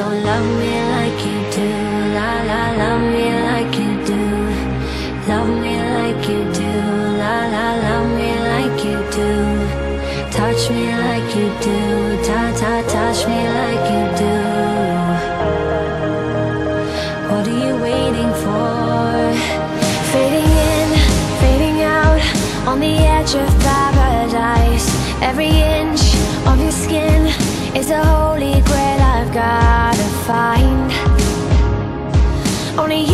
So love me like you do, la la, love me like you do, love me like you do, la la, love me like you do, touch me like you do, Only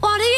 What do you